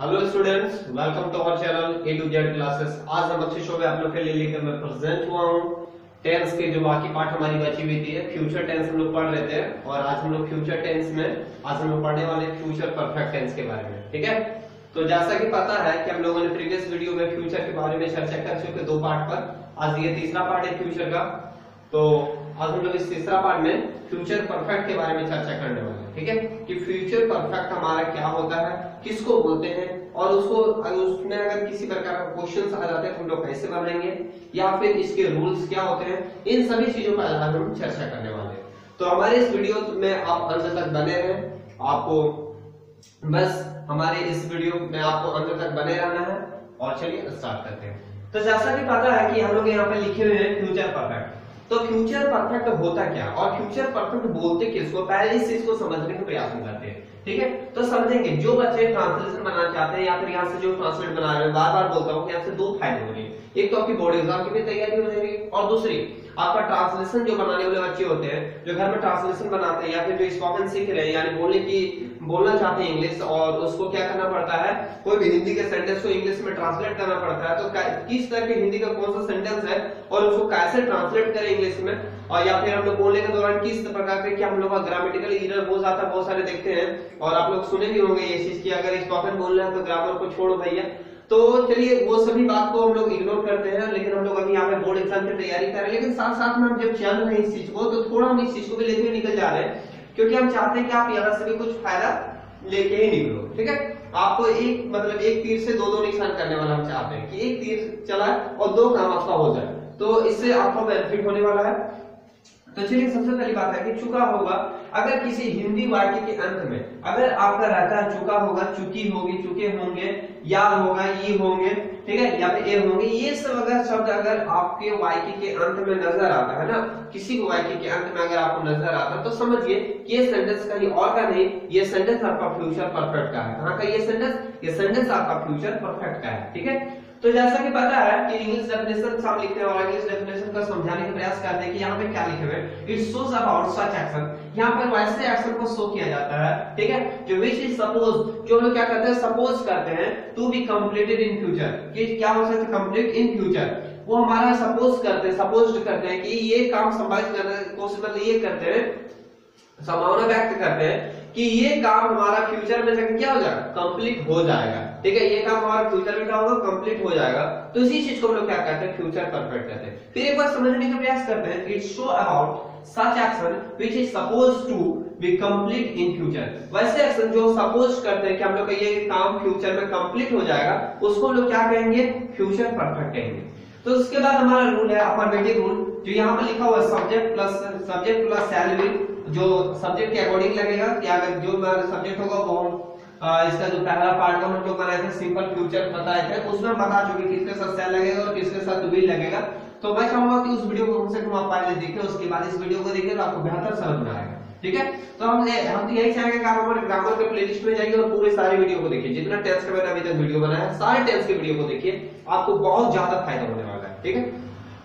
Hello students welcome to our channel A to Z classes आज हम अच्छे show में आप लोग के लिए लेकर मैं प्रेजेंट हुआ हूँ। टेंस के जो बाकी पार्ट हमारी बची हुई थी फ्यूचर टेंस हम लोग पढ़ रहे थे। और आज हम लोग फ्यूचर टेंस में, आज हम लोग पढ़ने वाले फ्यूचर परफेक्ट टेंस के बारे में, ठीक है? तो जैसा कि पता है कि हम लोगों ने प्रीवियस वीडियो में फ्यूचर के बारे में चर्चा कर चुके दो पार्ट पर। आज ये तीसरा पार्ट है फ्यूचर का। तो आज हम लोग इस तीसरा पार्ट में फ्यूचर परफेक्ट के बारे में चर्चा करने वाले हैं, ठीक है? कि फ्यूचर परफेक्ट हमारा क्या होता है, किसको बोलते हैं, और उसको उसमें अगर किसी प्रकार का क्वेश्चन आ जाते हैं तो हम लोग कैसे बनाएँगे, या फिर इसके रूल्स क्या होते हैं, इन सभी चीज़ों पर आज हम चर्चा करने वाले हैं। तो हमारे इस वीडियो में आप अंत तक बने रहे, आपको बस हमारे इस वीडियो में आपको अंत तक बने रहना है, और चलिए स्टार्ट करते हैं। तो जैसा कि पता है कि हम लोग यहाँ पे लिखे हुए हैं फ्यूचर परफेक्ट तो फ्यूचर परफेक्ट होता क्या? और फ्यूचर परफेक्ट बोलते किसको? पहले इस चीज़ को समझने का प्रयास करते हैं। ठीक है? तो समझेंगे, जो बच्चे ट्रांसलेशन बनाना चाहते हैं या फिर यहाँ से जो ट्रांसलेट बना रहे हैं बार बार बोलता हूँ यहाँ से दो फ़ायदे हो। होंगे एक तो आपकी बोर्ड एग्ज़ाम की भी तैयारी हो जाएगी और दूसरी, आपका ट्रांसलेशन जो बनाने वाले बच्चे होते हैं, जो घर में ट्रांसलेशन बनाते हैं या फिर जो स्पोकन सीख रहे हैं, यानी बोलने की, बोलना चाहते हैं इंग्लिश और उसको क्या करना पड़ता है? कोई भी हिंदी के सेंटेंस को इंग्लिश में ट्रांसलेट करना पड़ता है तो किस तरह के हिंदी का कौन सा सेंटेंस है और उसको कैसे ट्रांसलेट करें इंग्लिश में? और या फिर हम लोग बोलने के दौरान किस प्रकार के, क्या हम लोग का ग्रामेटिकल इरर हो जाता है, बहुत सारे देखते हैं। और आप लोग सुने भी होंगे ये चीज़ की अगर स्पोकन बोलना है तो ग्रामर को छोड़ो भैया। तो चलिए, वो सभी बात को हम लोग इग्नोर करते हैं, लेकिन हम लोग अभी यहाँ पे बोर्ड एग्ज़ाम की तैयारी कर रहे हैं। लेकिन साथ साथ में हम जब चल रहे हैं इस चीज़ को तो थोड़ा हम इस चीज़ को भी हुए निकल जा रहे हैं, क्योंकि हम चाहते हैं कि आप यहाँ से भी कुछ फ़ायदा लेके ही निकलो, ठीक है? आपको एक मतलब एक तीर से दो दो निशान करने वाला हम चाहते हैं कि एक तीर चला और दो काम आपका हो जाए। तो इससे आपको बेनिफिट होने वाला है। तो चलिए सबसे पहली बात है कि चुका होगा, अगर किसी हिंदी वाक्य के अंत में, अगर आपका रहता है चुका होगा, चुकी होगी, चुके होंगे, या होगा, ये होंगे, ठीक है, या फिर होंगे, ये सब अगर शब्द अगर आपके वाक्य के अंत में नज़र आता है ना, किसी को वाक्य के अंत में अगर आपको नज़र आता तो समझिए कि ये सेंटेंस कहीं और का नहीं, ये सेंटेंस आपका फ्यूचर परफेक्ट का है। कहाँ का ये सेंटेंस ये सेंटेंस आपका फ्यूचर परफेक्ट का है, ठीक है? तो जैसा कि पता है कि इंग्लिश डेफिनेशन हम लिखते हैं और इंग्लिश डेफिनेशन का समझाने का प्रयास करते हैं कि यहाँ पे क्या लिखे हुए it shows about such action यहाँ पर वैसे एक्शन को शो किया जाता है, ठीक है? जो विच इज़ सपोज़ जो हम क्या करते हैं सपोज़ करते हैं to be completed in future कि क्या हो सकता है कंप्लीट इन फ्यूचर वो हमारा सपोज़ करते हैं सपोज़ करते हैं कि ये काम संभावित करने कोशिश मतलब ये करते हैं, संभावना व्यक्त करते हैं कि ये काम हमारा फ्यूचर में जाकर क्या हो जाएगा कंप्लीट हो जाएगा। ठीक है, ये काम हमारा फ्यूचर में क्या होगा कंप्लीट हो जाएगा। तो इसी चीज़ को हम लोग क्या कहते हैं? फ्यूचर परफेक्ट कहते हैं। फिर एक बार समझने का प्रयास करते हैं it show about such action which is supposed to be complete in future. वैसे एक्शन जो सपोज़ करते हैं कि हम लोग का ये काम फ्यूचर में कंप्लीट हो जाएगा, उसको हम लोग क्या कहेंगे? फ्यूचर परफेक्ट कहेंगे। तो उसके बाद हमारा रूल है अफर्मेटिव रूल जो यहाँ पर लिखा हुआ है subject plus subject plus salary जो सब्जेक्ट के अकॉर्डिंग लगेगा कि जो सब्जेक्ट होगा, वो इसका जो पहला पार्ट का हम लोग बनाए थे सिंपल फ्यूचर बताए थे, उसमें बता चुके किसके साथ सेल लगेगा और किसके साथ विल लगेगा। तो मैं चाहूँगा कि उस वीडियो को कम से कम आप पहले देखें, उसके बाद इस वीडियो को देखें तो आपको बेहतर समझ में आएगा। ठीक है? तो हम हम तो यही चाहेंगे कि आप हमारे ग्रामर के प्लेलिस्ट में जाइए और पूरे सारे वीडियो को देखिए। जितना टेंस का मैंने अभी तक वीडियो बनाया है सारे टेंस के वीडियो को देखिए, आपको बहुत ज़्यादा फ़ायदा होने वाला है। ठीक है?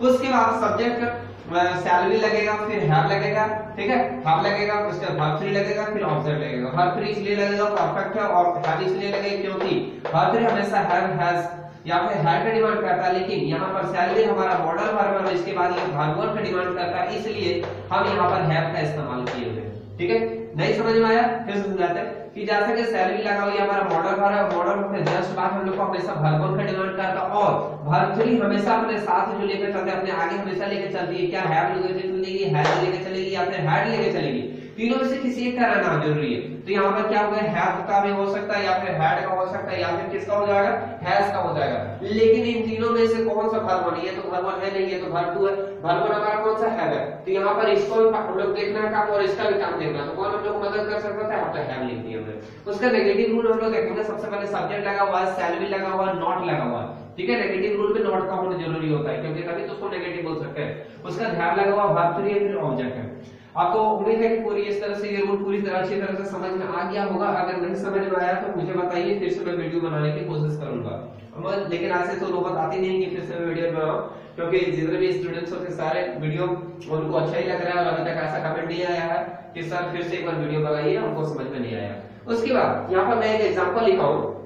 उसके बाद सब्जेक्ट सैलरी लगेगा, फिर हेयर लगेगा ठीक है? हैव लगेगा, उसके बाद थ्री लगेगा, फिर ऑब्जेक्ट लगेगा। हर थ्री इसलिए लगेगा परफेक्ट है और हैव इसलिए लगेगा क्योंकि हर थ्री हमेशा हैव हैज़ या फिर हैड का डिमांड करता है, लेकिन यहाँ पर सैलरी हमारा मॉडल वर्ब है इसके बाद ये वर्ब का डिमांड करता है, इसलिए हम यहाँ पर हैव का इस्तेमाल किए हुए ठीक है? नहीं समझ में आया? फिर समझाते हैं। कि जैसा कि सैलरी लगा हुआ हमारा मॉडल भर है मॉडल में जस्ट बात हम लोग को हमेशा वन का डिमांड करता और वर्ब थ्री हमेशा अपने साथ जो लेकर चलते अपने आगे हमेशा लेकर चलती है, क्या हैव लेकर चलेगी हैड लेकर चलेगी, या फिर हैड लेकर चलेगी। तीनों में से किसी एक का रहना ज़रूरी है। तो यहाँ पर क्या होगा? हैव का भी हो सकता है या फिर हैड का हो सकता है या फिर किसका हो जाएगा? हैज़ का हो जाएगा। लेकिन इन तीनों में से कौन सा वर्ब नहीं है? तो वर्ब वन है नहीं है तो वर्ब टू है। वर्ब वन हमारा कौन सा हैव है? तो यहाँ पर इसको हम लोग देखना काम और इसका भी काम देखना तो कौन हम लोग मदद कर सकता था? यहाँ पर हैव लिख दिया हमने। उसका नेगेटिव रूल हम लोग देखेंगे। सबसे पहले सब्जेक्ट लगा हुआ है सैलरी लगा हुआ है नॉट लगा हुआ है। ठीक है? नेगेटिव रूल में नॉट का होना ज़रूरी होता है, क्योंकि तभी तो उसको नेगेटिव बोल सकते हैं। उसका ध्यान लगा हुआ वर्ब थ्री है, फिर ऑब्जेक्ट है। आपको उम्मीद है कि पूरी इस तरह से ये रूल पूरी तरह अच्छी तरह से समझ में आ गया होगा। अगर नहीं समझ में आया तो मुझे बताइए, फिर से मैं वीडियो बनाने की कोशिश करूँगा। लेकिन ऐसे तो नौबत आती नहीं कि फिर से मैं वीडियो बनाऊँ, क्योंकि जितने भी स्टूडेंट्स होते सारे वीडियो उनको अच्छा ही लग रहा है और अभी तक ऐसा कमेंट नहीं आया है कि सर फिर से एक बार वीडियो बनाइए, हमको समझ में नहीं आया। उसके बाद, यहाँ पर मैं एक एग्ज़ाम्पल लिखा हूँ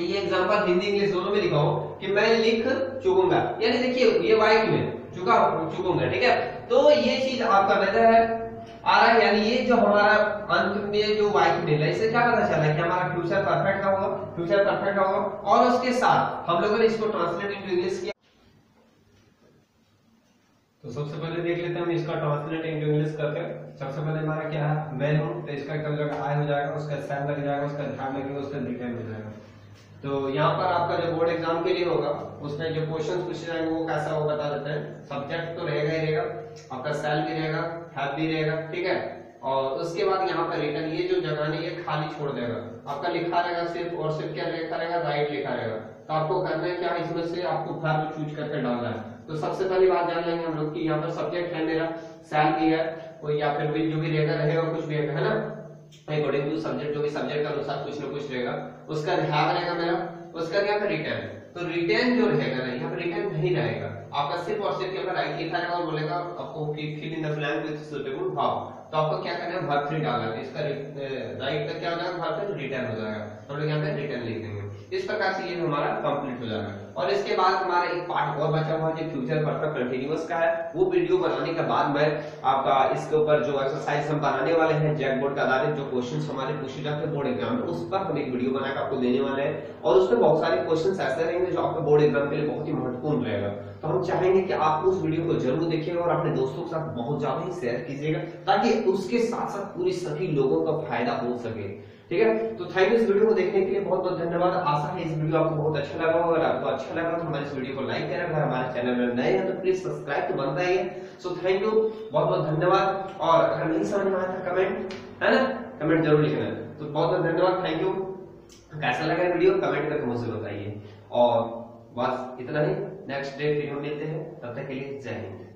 ये एग्ज़ाम्पल हिंदी, इंग्लिश दोनों में लिखा हो कि मैं लिख चुकूँगा। यानी देखिए, ये वाइट में, चुका चुकूँगा, ठीक है? तो ये चीज़ आपका वेदर है। आ रहा है, यानी ये जो हमारा अंत में जो रहा है इससे क्या पता चला कि हमारा फ्यूचर परफेक्ट का होगा फ्यूचर परफेक्ट होगा और उसके साथ हम लोगों ने इसको ट्रांसलेट इनटू इंग्लिश किया। तो सबसे पहले देख लेते हैं हम इसका ट्रांसलेट इनटू इंग्लिश करके, सबसे पहले हमारा क्या है? मैं हूँ तो इसका क्या हो जाएगा? आई हो जाएगा, उसका सैम लग जाएगा, उसका ध्यान लगेगा, उसका रिटर्न हो जाएगा। तो यहाँ पर आपका जो बोर्ड एग्ज़ाम के लिए होगा, उसमें जो क्वेश्चंस पूछे जाएँगे, वो कैसा वो बता देते हैं। सब्जेक्ट तो रहेगा ही रहेगा, आपका सेल भी रहेगा हैव भी रहेगा, ठीक है? और उसके बाद यहाँ पर रिटर्न ये जो जगह ये खाली छोड़ देगा। आपका लिखा रहेगा सिर्फ़ और सिर्फ़ क्या लिखा रहेगा? राइट लिखा रहेगा। तो आपको करना है क्या? इसमें से आपको वर्ब चूज़ करके डालना है। तो सबसे पहली बात जान लेंगे हम लोग की, यहाँ पर सब्जेक्ट है मेरा सेल भी है, कोई या फिर जो भी रहेगा रहेगा, कुछ भी है ना? अकॉर्डिंग टू सब्जेक्ट जो भी सब्जेक्ट के अनुसार कुछ ना कुछ रहेगा। उसका रिहा रहेगा मेरा उसका क्या रिटर्न तो रिटर्न जो रहेगा ना, यहाँ पर रिटर्न नहीं रहेगा। आपका सिर्फ़ और सिर्फ़ केवल राइट लिखा रहेगा और बोलेगा, आपको fill in the with suitable भाव। तो आपको क्या करना है? वर्ब थ्री डालना है। इसका राइट का क्या हो जाएगा? वर्ब थ्री रिटर्न हो जाएगा। हम लोग यहाँ पे रिटर्न लिख देंगे। इस प्रकार से ये हमारा कंप्लीट हो जाएगा और इसके बाद हमारा एक पार्ट और बचा हुआ है जो फ्यूचर परफेक्ट कंटीन्यूअस का है। वो वीडियो बनाने के बाद मैं आपका इसके ऊपर जो एक्सरसाइज हम बनाने वाले हैं जैक बोर्ड के आधारित जो क्वेश्चंस हमारे पूछे जाते हैं बोर्ड एग्ज़ाम में उस पर हम एक वीडियो बनाकर आपको देने वाले हैं। और उसमें बहुत सारे क्वेश्चन ऐसे रहेंगे जो आपके बोर्ड एग्ज़ाम के लिए बहुत ही महत्वपूर्ण रहेगा। तो हम चाहेंगे कि आप उस वीडियो को ज़रूर देखिएगा और अपने दोस्तों के साथ बहुत ज़्यादा ही शेयर कीजिएगा, ताकि उसके साथ साथ पूरी सभी लोगों का फ़ायदा हो सके। ठीक है? तो थैंक यू इस वीडियो को देखने के लिए बहुत बहुत धन्यवाद। आशा है इस वीडियो आपको बहुत अच्छा लगा होगा अगर आपको अच्छा लगा तो हमारे इस वीडियो को लाइक करें। अगर हमारे चैनल में नए हैं तो प्लीज़ सब्सक्राइब तो ही है। सो थैंक यू बहुत बहुत धन्यवाद। और अगर नहीं समझ में आया था कमेंट है ना? कमेंट ज़रूर लिखना। तो बहुत बहुत धन्यवाद थैंक यू कैसा लगा वीडियो कमेंट करके मुझसे बताइए। और बस इतना ही। नेक्स्ट डे हम मिलते हैं। तब तक के लिए जय हिंद।